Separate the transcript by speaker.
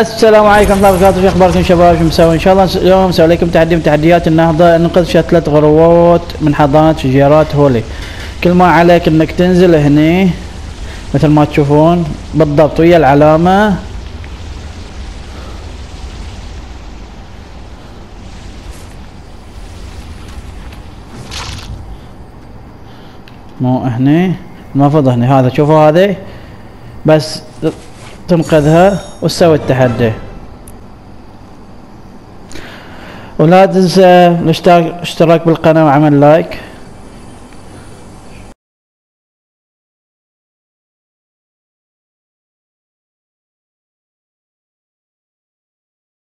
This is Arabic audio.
Speaker 1: السلام عليكم ورحمة الله وبركاته. شو أخباركم شباب شو مسوي؟ إن شاء الله اليوم مسوي لكم تحدي من تحديات النهضة. ننقذ ثلاث غروات من حضانه فجيرات هولي. كل ما عليك إنك تنزل هني مثل ما تشوفون بالضبط. ويا العلامة. مو هني. المفروض هني. هذا شوفوا هذه. بس تنقذها وتسوي التحدي. ولا تنسى الاشتراك بالقناة وعمل لايك.